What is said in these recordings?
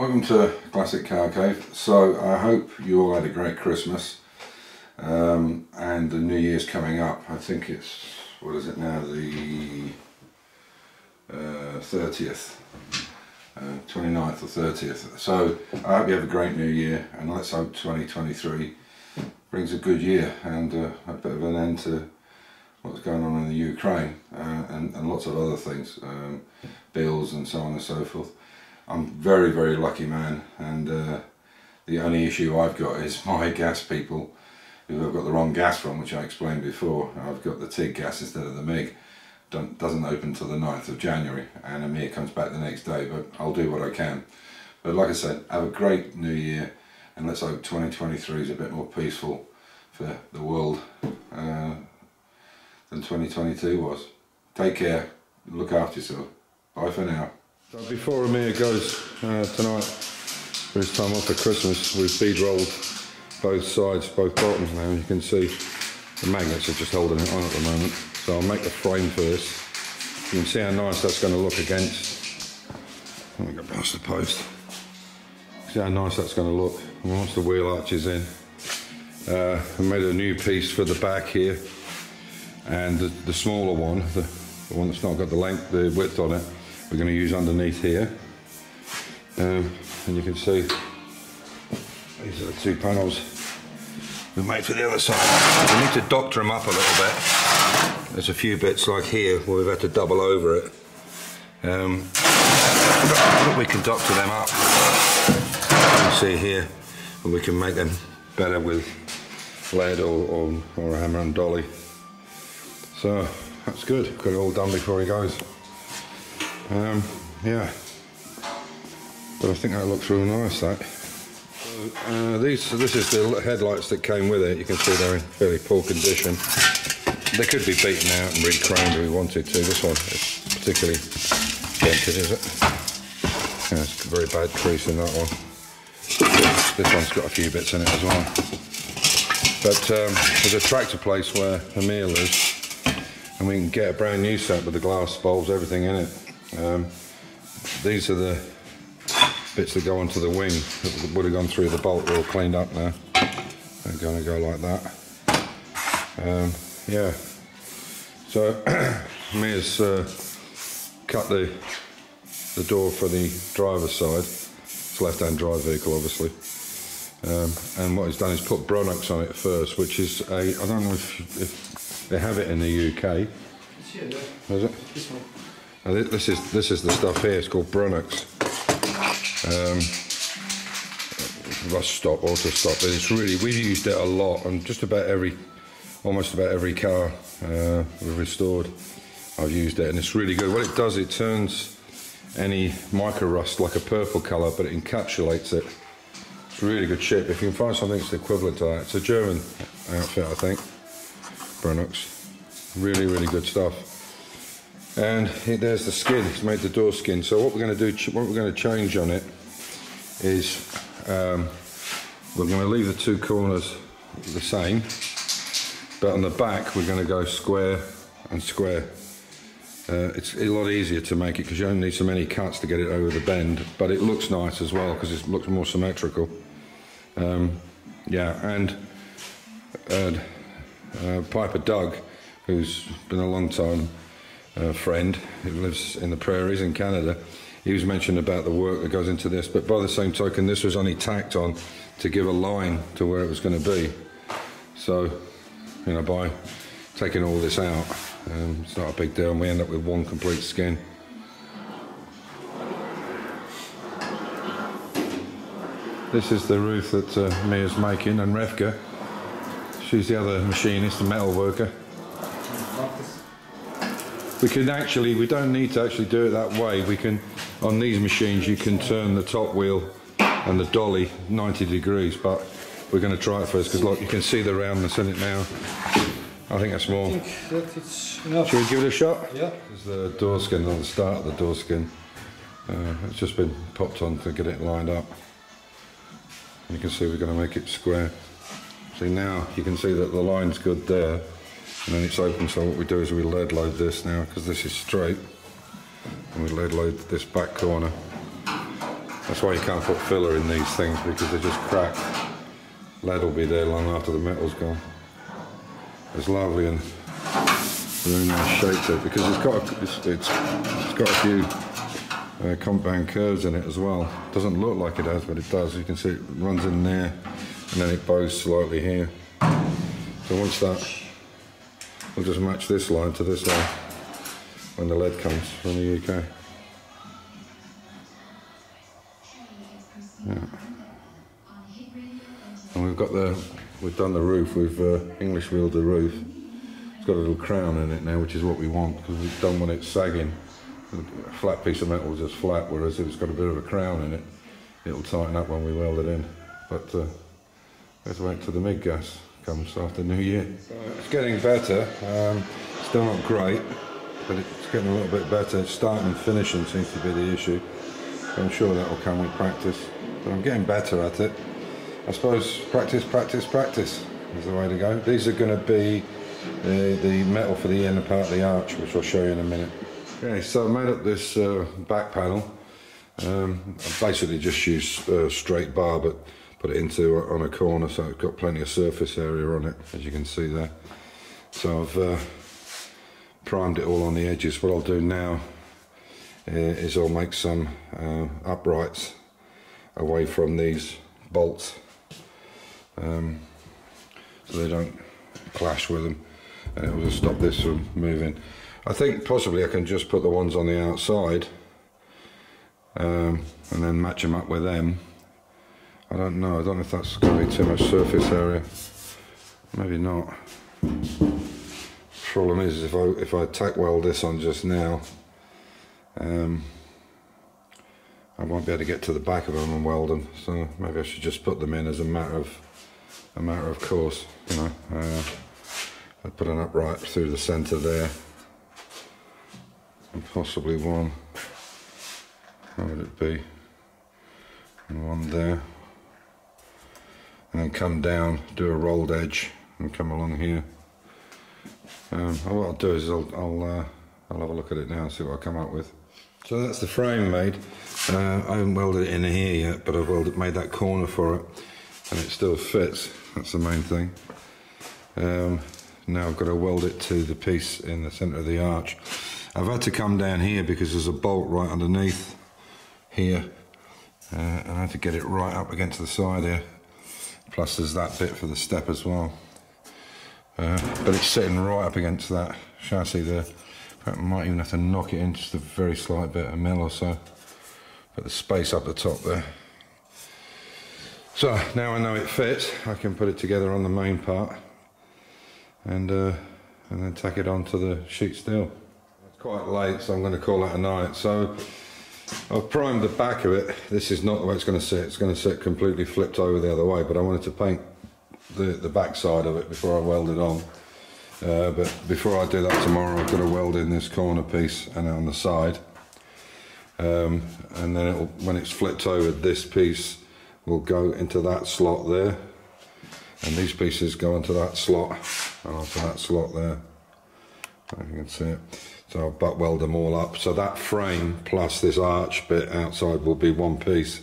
Welcome to Classic Car Cave. So I hope you all had a great Christmas um, and the New Year's coming up. I think it's, what is it now, the uh, 30th, uh, 29th or 30th. So I hope you have a great New Year and let's hope 2023 brings a good year and uh, a bit of an end to what's going on in the Ukraine uh, and, and lots of other things, um, bills and so on and so forth. I'm very, very lucky man, and uh, the only issue I've got is my gas people, who I've got the wrong gas from, which I explained before. I've got the TIG gas instead of the MIG. Don't, doesn't open till the 9th of January, and EMEA comes back the next day, but I'll do what I can. But like I said, have a great new year, and let's hope 2023 is a bit more peaceful for the world uh, than 2022 was. Take care, look after yourself. Bye for now. So before Amir goes uh, tonight for his time off for Christmas, we've bead rolled both sides, both bottoms now. You can see the magnets are just holding it on at the moment. So I'll make the frame first. You can see how nice that's going to look against. Let me go past the post. See how nice that's going to look. And once the wheel arch is in, uh, I made a new piece for the back here, and the, the smaller one, the, the one that's not got the length, the width on it, we're going to use underneath here. Um, and you can see these are the two panels we made for the other side. We need to doctor them up a little bit. There's a few bits like here where we've had to double over it. Um, but we can doctor them up. You see here and we can make them better with lead or, or, or a hammer and dolly. So that's good. Got it all done before he goes. Um, yeah, but I think that looks real nice. That. Uh, these, this is the headlights that came with it. You can see they're in fairly poor condition. They could be beaten out and re-chromed if we wanted to. This one is particularly dented, is it? Yeah, it's a very bad crease in that one. This one's got a few bits in it as well. But um, there's a tractor place where Emil is, and we can get a brand new set with the glass bulbs, everything in it. Um, these are the bits that go onto the wing that would have gone through the bolt. All cleaned up now. They're going to go like that. Um, yeah. So Mia's uh, cut the the door for the driver's side. It's left-hand drive vehicle, obviously. Um, and what he's done is put Brunox on it first, which is a I don't know if, if they have it in the UK. It's here, yeah. Is it? This one. Now, thi- this is this is the stuff here. It's called Brunox. Um, rust stop, auto stop. But it's really we've used it a lot and just about every, almost about every car uh, we've restored. I've used it, and it's really good. What it does, it turns any micro rust like a purple colour, but it encapsulates it. It's really good ship. If you can find something that's equivalent to that, it's a German outfit, I think. Brunox. Really, really good stuff. And here- there's the skin. it's made the door skin. So what we're going to do, what we're going to change on it, is um, we're going to leave the two corners the same, but on the back we're going to go square and square. Uh, it's a lot easier to make it because you only need so many cuts to get it over the bend, but it looks nice as well because it looks more symmetrical. Um, yeah, and uh, uh, Piper Doug, who's been a long time uh, friend who lives in the prairies in Canada, he was mentioning about the work that goes into this. But by the same token, this was only tacked on to give a line to where it was going to be. So, you know, by taking all this out, um, it's not a big deal, and we end up with one complete skin. This is the roof that uh, Mia's making, and Revka, she's the other machinist, the metal worker. We can actually, we don't need to actually do it that way. We can, on these machines, you can turn the top wheel and the dolly 90 degrees, but we're going to try it first because look, you can see the roundness in it now. I think that's more. I think that it's enough. Should we give it a shot? Yeah. This is the door skin on the start of the door skin. Uh, it's just been popped on to get it lined up. You can see we're going to make it square. See now you can see that the line's good there and then it's open so what we do is we lead load this now because this is straight and we lead load this back corner That's why you can't put filler in these things because they just crack. Lead will be there long after the metal's gone. It's lovely and very nice shape it because it's got a, it's, it's, it's got a few uh, compound curves in it as well. Doesn't look like it has, but it does. You can see it runs in there and then it bows slightly here. So once that, we'll just match this line to this line when the lead comes from the UK. Yeah. And we've got the, we've done the roof, we've uh, English wheeled the roof. It's got a little crown in it now, which is what we want because we don't want it sagging. A flat piece of metal is just flat, whereas if it's got a bit of a crown in it, it'll tighten up when we weld it in. But uh, to wait till the MIG gas comes after New Year. It's getting better. Um, still not great, but it's getting a little bit better. Starting and finishing seems to be the issue. I'm sure that will come with practice, but I'm getting better at it. I suppose practice, practice, practice is the way to go. These are going to be the, the metal for the inner part of the arch, which I'll show you in a minute. Okay, so I made up this uh, back panel. Um, I basically just used a uh, straight bar, but put it into on a corner, so it's got plenty of surface area on it, as you can see there. So I've uh, primed it all on the edges. What I'll do now uh, is I'll make some uh, uprights away from these bolts um, so they don't clash with them and it will stop this from moving. I think possibly I can just put the ones on the outside um, and then match them up with them. I don't know, I don't know if that's going to be too much surface area. Maybe not. Problem is, if I if I tack weld this on just now, um, I won't be able to get to the back of them and weld them. So maybe I should just put them in as a matter of a matter of course. You know, uh, I put an upright through the centre there, and possibly one. How would it be? And one there, and then come down, do a rolled edge, and come along here. Um, what I'll do is I'll I'll, uh, I'll have a look at it now and see what I come up with. So that's the frame made. Uh, I haven't welded it in here yet, but I've welded, made that corner for it, and it still fits. That's the main thing. Um, now I've got to weld it to the piece in the centre of the arch. I've had to come down here because there's a bolt right underneath here, uh, and I had to get it right up against the side here. Plus there's that bit for the step as well. Uh, but it's sitting right up against that chassis there. I might even have to knock it in just a very slight bit, a mil or so. Put the space up the top there. So now I know it fits, I can put it together on the main part and uh, and then tack it onto the sheet steel. It's quite late, so I'm going to call it a night. So I've primed the back of it. This is not the way it's going to sit. It's going to sit completely flipped over the other way, but I wanted to paint the, the back side of it before I weld it on. Uh, but before I do that tomorrow, I've got to weld in this corner piece and on the side. Um, and then when it's flipped over, this piece will go into that slot there. And these pieces go into that slot and onto that slot there. If you can see it. So I'll butt weld them all up. So that frame plus this arch bit outside will be one piece.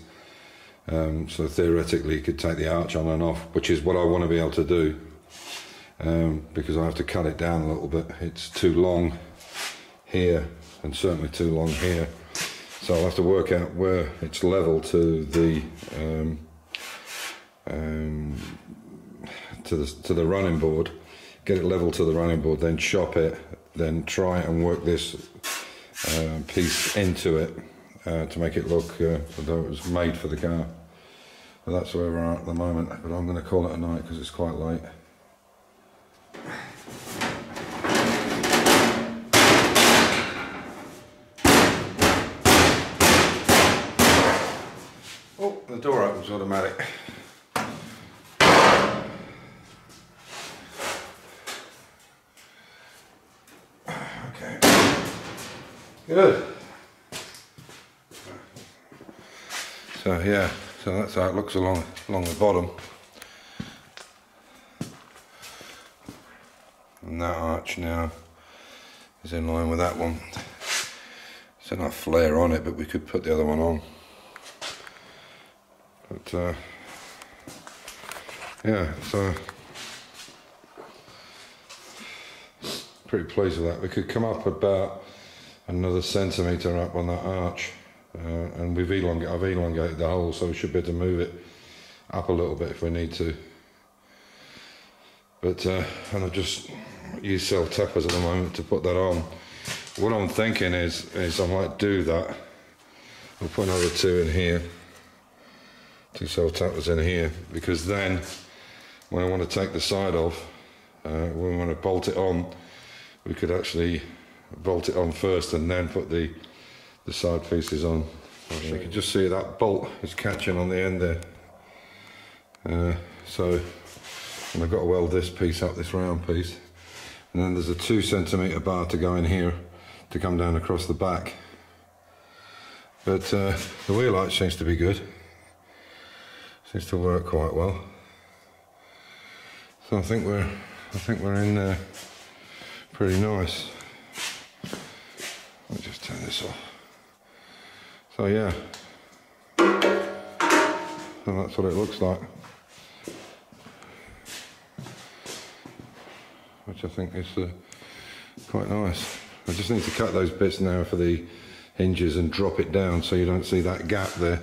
Um, so theoretically you could take the arch on and off, which is what I want to be able to do um, because I have to cut it down a little bit. It's too long here and certainly too long here. So I'll have to work out where it's level to the um, um, to the to the running board, get it level to the running board, then chop it, then try and work this uh, piece into it uh, to make it look uh, as though it was made for the car. But that's where we're at at the moment. But I'm going to call it a night because it's quite late. Oh, the door opens automatic. Good. So yeah, so that's how it looks along along the bottom. And that arch now is in line with that one. It's enough flare on it, but we could put the other one on. But uh, yeah, so pretty pleased with that. We could come up about another centimetre up on that arch, uh, and we've elongated, I've elongated the hole, so we should be able to move it up a little bit if we need to. But uh, and I just use self tappers at the moment to put that on. What I'm thinking is is I might do that. I'll put another two in here, two self tappers in here, because then when I want to take the side off, uh, when we want to bolt it on, we could actually bolt it on first and then put the the side pieces on. You can just see that bolt is catching on the end there. Uh, so and I've got to weld this piece up, this round piece. And then there's a two centimetre bar to go in here to come down across the back. But uh, the wheel light seems to be good. Seems to work quite well. So I think we're I think we're in there pretty nice. Let me just turn this off. So yeah. So that's what it looks like. which I think is uh, quite nice. I just need to cut those bits now for the hinges and drop it down so you don't see that gap there.